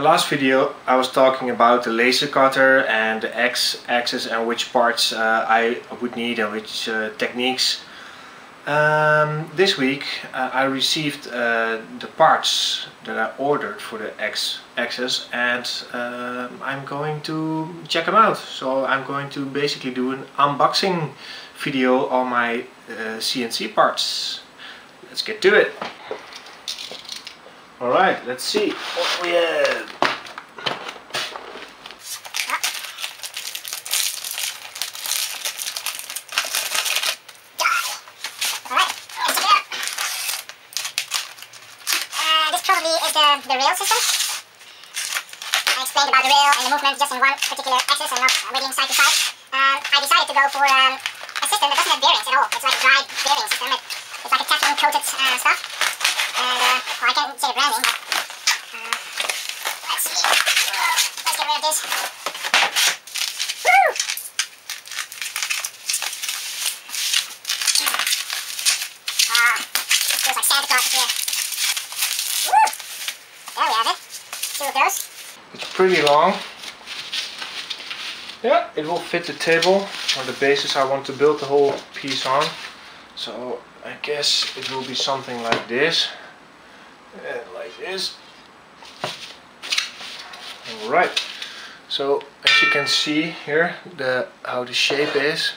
the last video I was talking about the laser cutter and the x-axis and which parts uh, I would need and which uh, techniques. Um, this week uh, I received uh, the parts that I ordered for the x-axis and um, I'm going to check them out. So I'm going to basically do an unboxing video on my CNC uh, parts. Let's get to it. Alright, let's see what we have. the, Uh this probably is the rail system. I explained about the rail and the movement just in one particular axis and not wiggling side to side. Um, I decided to go for um, a system that doesn't have bearings at all. It's like a dry bearing system. It, it's like a Teflon coated uh, stuff. And uh, well, I can't say the but uh, let's see. Let's get rid of this. Ah, feels like Santa here. There we have it. See what goes. It's pretty long. Yeah, it will fit the table or the basis I want to build the whole piece on. So I guess it will be something like this and like this. Alright, so as you can see here, the how the shape is,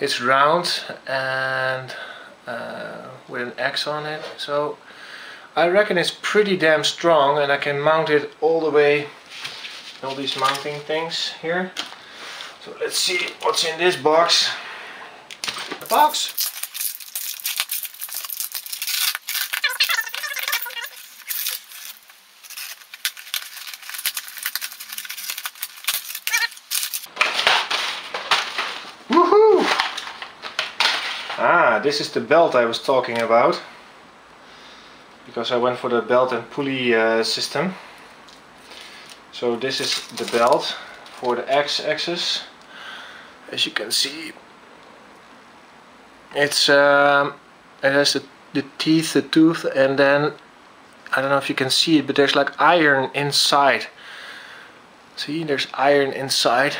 it's round and uh, with an X on it. So I reckon it's pretty damn strong and I can mount it all the way, all these mounting things here. So let's see what's in this box. The box! Woohoo! Ah, this is the belt I was talking about because I went for the belt and pulley uh, system. So this is the belt for the x-axis. As you can see, it's um, it has the, the teeth, the tooth, and then I don't know if you can see it, but there's like iron inside. See, there's iron inside,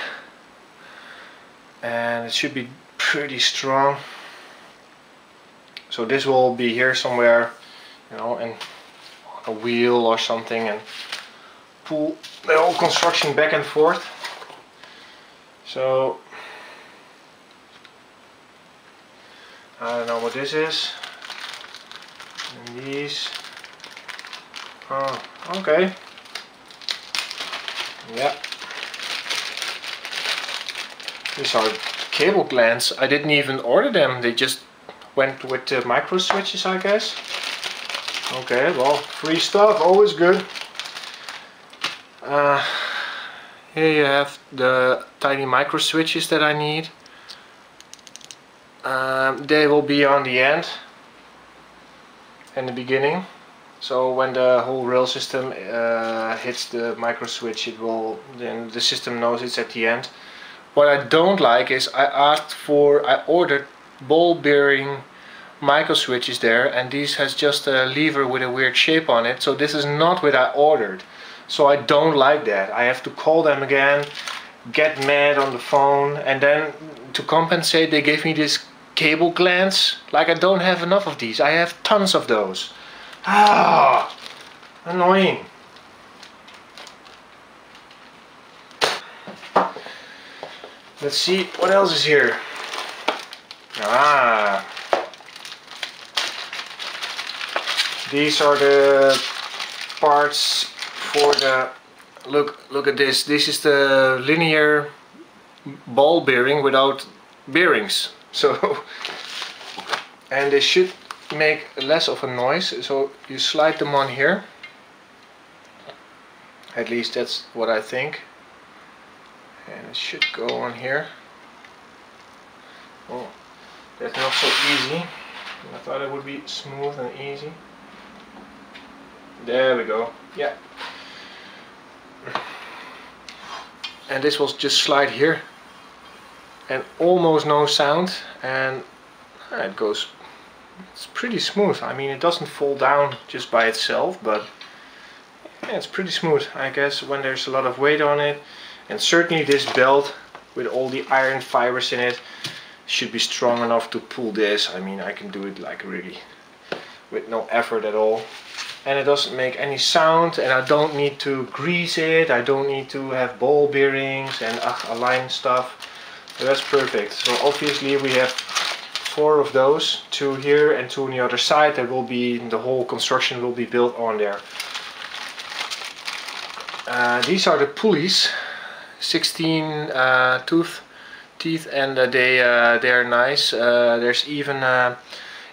and it should be pretty strong. So this will be here somewhere you know, and a wheel or something and pull the whole construction back and forth. So I don't know what this is. And these. Oh, okay. Yeah. These are cable glands. I didn't even order them. They just went with the micro switches, I guess. Okay, well, free stuff, always good. Uh, here you have the tiny micro switches that I need. Um, they will be on the end in the beginning. So when the whole rail system uh, hits the micro switch, it will then the system knows it's at the end. What I don't like is I asked for, I ordered ball bearing micro switch is there and this has just a lever with a weird shape on it so this is not what I ordered. So I don't like that. I have to call them again get mad on the phone and then to compensate they gave me this cable glands. Like I don't have enough of these. I have tons of those. Ah annoying. Let's see what else is here ah. These are the parts for the look look at this. This is the linear ball bearing without bearings. So and they should make less of a noise. So you slide them on here. At least that's what I think. And it should go on here. Oh that's not so easy I thought it would be smooth and easy there we go. Yeah. And this will just slide here. And almost no sound. And it goes, it's pretty smooth. I mean, it doesn't fall down just by itself, but yeah, it's pretty smooth I guess when there's a lot of weight on it and certainly this belt with all the iron fibers in it should be strong enough to pull this. I mean I can do it like really with no effort at all. And it doesn't make any sound and I don't need to grease it. I don't need to have ball bearings and uh, align stuff. So that's perfect. So obviously we have four of those two here and two on the other side that will be the whole construction will be built on there. Uh, these are the pulleys. 16 uh, tooth teeth and uh, they uh, they are nice uh, there's even uh,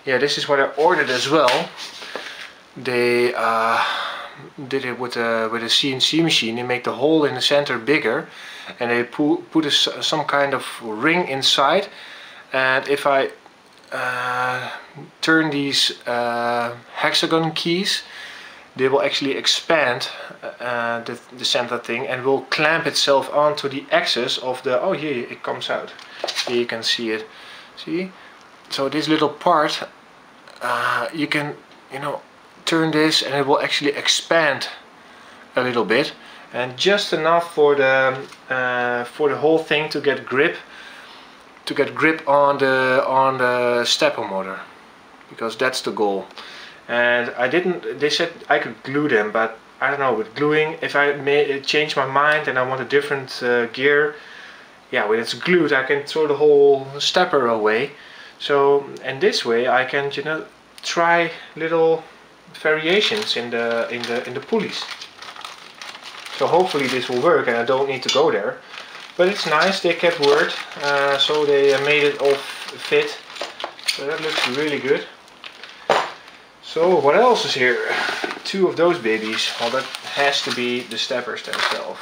yeah this is what I ordered as well they uh, did it with a with a CNC machine. They make the hole in the center bigger, and they put put a, some kind of ring inside. And if I uh, turn these hexagon keys, they will actually expand uh, the, the center thing and will clamp itself onto the axis of the. Oh, here it comes out. Here you can see it. See? So this little part, uh, you can, you know, turn this and it will actually expand a little bit and just enough for the uh, for the whole thing to get grip to get grip on the on the stepper motor because that's the goal and I didn't they said I could glue them but I don't know with gluing if I may change my mind and I want a different uh, gear yeah when it's glued I can throw the whole stepper away so and this way I can you know try little variations in the in the in the pulleys. So hopefully this will work and I don't need to go there. But it's nice, they kept word, uh, so they made it all fit. So that looks really good. So what else is here? Two of those babies. Well that has to be the steppers themselves.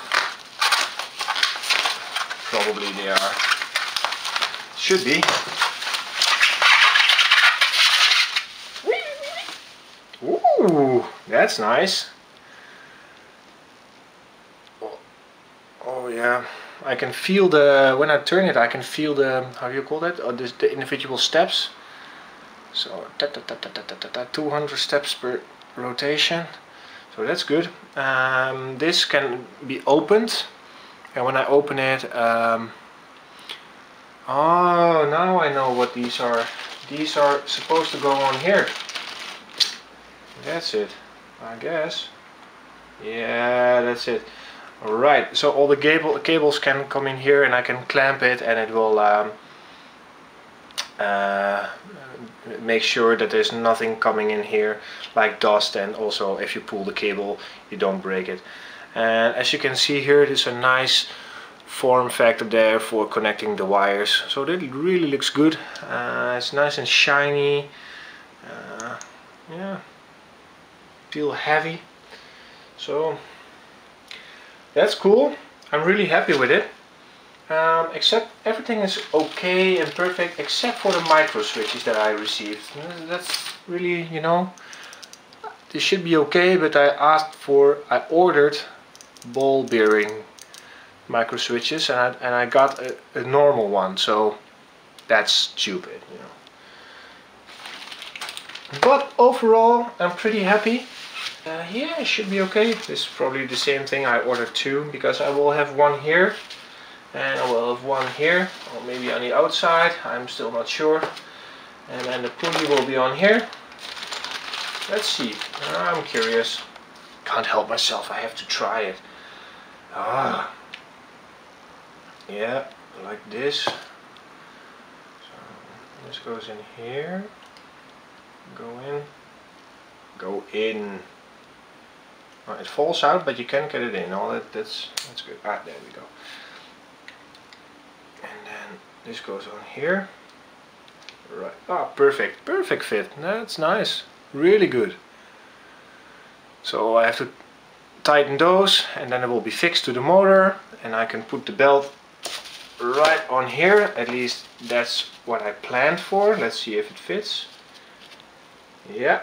Probably they are. Should be. Ooh, that's nice. Oh, oh, yeah, I can feel the, when I turn it I can feel the, how do you call that, uh, oh, the, the individual steps. So, 200 steps per rotation. So that's good. Um, this can be opened and when I open it, um, oh now I know what these are. These are supposed to go on here. That's it, I guess. Yeah, that's it. Alright, so all the cable, cables can come in here and I can clamp it and it will um, uh, make sure that there's nothing coming in here like dust and also if you pull the cable you don't break it. And as you can see here it is a nice form factor there for connecting the wires. So that really looks good. Uh, it's nice and shiny. Uh, yeah feel heavy so that's cool I'm really happy with it um, except everything is okay and perfect except for the micro switches that I received. That's really you know this should be okay but I asked for I ordered ball bearing micro switches and I, and I got a, a normal one so that's stupid you know. But overall I'm pretty happy. Uh, yeah, it should be okay. This is probably the same thing I ordered two because I will have one here and I will have one here or maybe on the outside. I'm still not sure. And then the pulley will be on here. Let's see. I'm curious. Can't help myself. I have to try it. Ah. Yeah, like this. So this goes in here. Go in. Go in. Right, it falls out, but you can get it in. All that that's that's good. Ah, there we go. This goes on here. Right. Ah, perfect, perfect fit. That's nice. Really good. So I have to tighten those, and then it will be fixed to the motor, and I can put the belt right on here. At least that's what I planned for. Let's see if it fits. Yeah,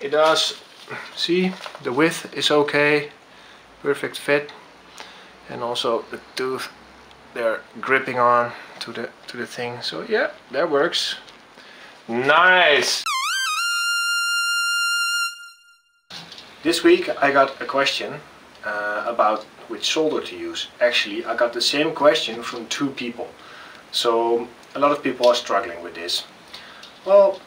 it does see the width is okay perfect fit and also the tooth they're gripping on to the to the thing so yeah that works nice This week I got a question uh, about which solder to use. Actually, I got the same question from two people. So a lot of people are struggling with this. Well,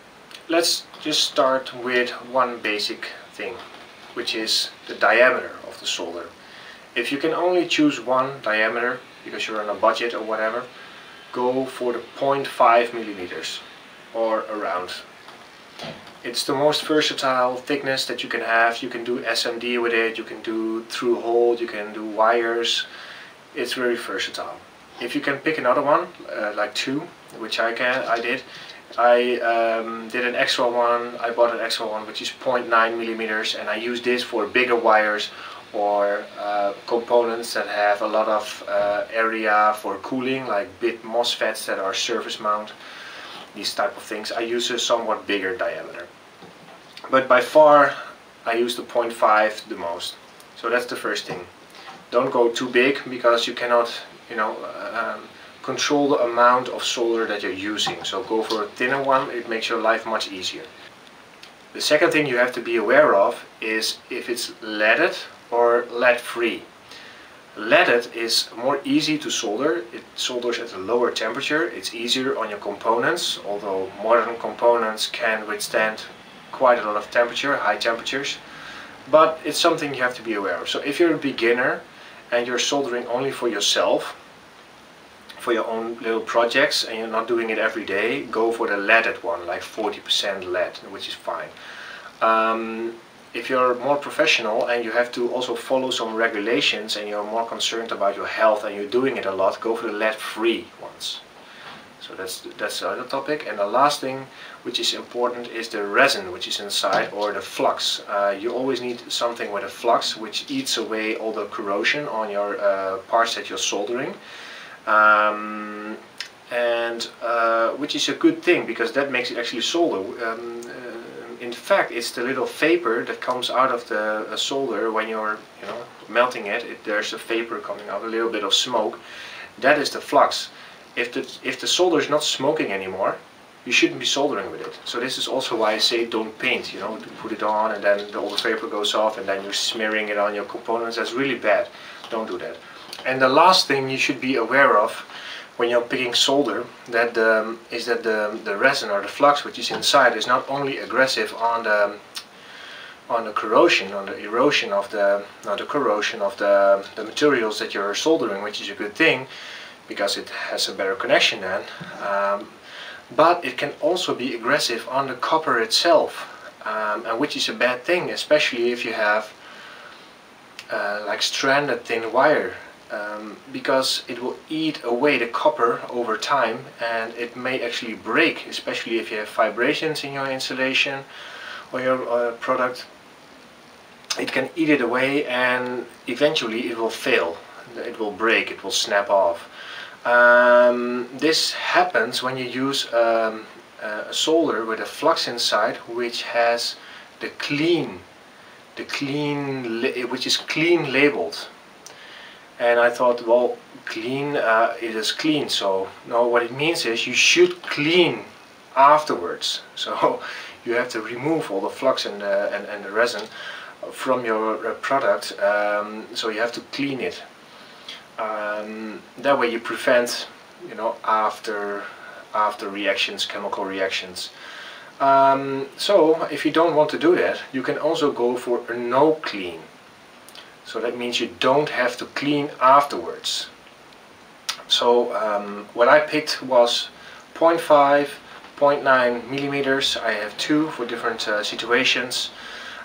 let's just start with one basic thing, which is the diameter of the solder. If you can only choose one diameter, because you're on a budget or whatever, go for the 0.5 millimeters or around it's the most versatile thickness that you can have. You can do SMD with it, you can do through hole, you can do wires. It's very versatile. If you can pick another one, uh, like two, which I can, I did. I um, did an extra one, I bought an extra one which is 0.9 millimeters and I use this for bigger wires or uh, components that have a lot of uh, area for cooling like bit MOSFETs that are surface mount these type of things, I use a somewhat bigger diameter. But by far I use the 0.5 the most. So that's the first thing. Don't go too big because you cannot, you know, um, control the amount of solder that you're using. So go for a thinner one, it makes your life much easier. The second thing you have to be aware of is if it's leaded or lead free. Leaded is more easy to solder, it solders at a lower temperature, it's easier on your components, although modern components can withstand quite a lot of temperature, high temperatures, but it's something you have to be aware of. So if you're a beginner and you're soldering only for yourself, for your own little projects and you're not doing it every day, go for the leaded one, like 40% lead, which is fine. Um, if you're more professional and you have to also follow some regulations and you're more concerned about your health and you're doing it a lot, go for the lead-free ones. So that's that's the other topic. And the last thing which is important is the resin which is inside or the flux. Uh, you always need something with a flux which eats away all the corrosion on your uh, parts that you're soldering. Um, and uh, which is a good thing because that makes it actually solder. Um, in fact it's the little vapor that comes out of the solder when you're you know melting it, it, there's a vapor coming out a little bit of smoke. That is the flux. If the if the solder is not smoking anymore you shouldn't be soldering with it. So this is also why I say don't paint you know put it on and then all the vapor goes off and then you're smearing it on your components. That's really bad. Don't do that. And the last thing you should be aware of when you're picking solder that is that the, the resin or the flux which is inside is not only aggressive on the on the corrosion, on the erosion of the not the corrosion of the, the materials that you're soldering, which is a good thing because it has a better connection then. Um, but it can also be aggressive on the copper itself, um, and which is a bad thing, especially if you have uh, like stranded thin wire um, because it will eat away the copper over time and it may actually break especially if you have vibrations in your installation or your uh, product. It can eat it away and eventually it will fail. It will break it will snap off. Um, this happens when you use um, a solder with a flux inside which has the clean the clean which is clean labeled and I thought well clean uh, it is clean. So no what it means is you should clean afterwards. So you have to remove all the flux and, uh, and, and the resin from your uh, product. Um, so you have to clean it. Um, that way you prevent you know after after reactions chemical reactions. Um, so if you don't want to do that you can also go for a no clean so that means you don't have to clean afterwards. So um, what I picked was 0.5, 0.9 millimeters. I have two for different uh, situations.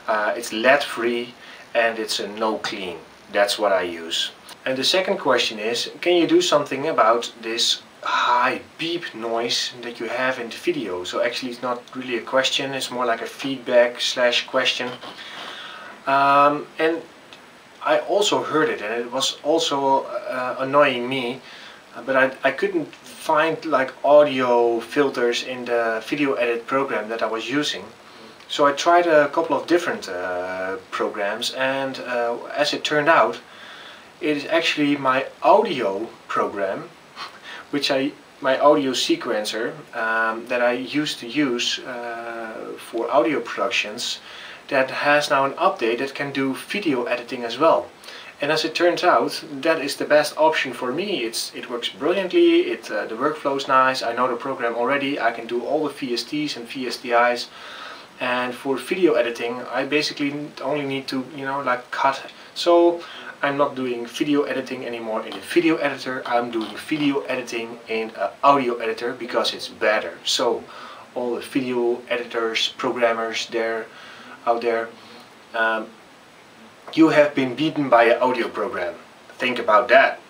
Uh, it's lead free and it's a no clean. That's what I use. And the second question is, can you do something about this high beep noise that you have in the video? So actually it's not really a question, it's more like a feedback slash question. Um, and I also heard it and it was also uh, annoying me but I, I couldn't find like audio filters in the video edit program that I was using. So I tried a couple of different uh, programs and uh, as it turned out it is actually my audio program which I my audio sequencer um, that I used to use uh, for audio productions that has now an update that can do video editing as well. And as it turns out, that is the best option for me. It's It works brilliantly, it, uh, the workflow is nice, I know the program already, I can do all the VSTs and VSTIs. And for video editing, I basically only need to, you know, like cut. So I'm not doing video editing anymore in a video editor, I'm doing video editing in an audio editor because it's better. So all the video editors, programmers there, out there, um, you have been beaten by an audio program. Think about that.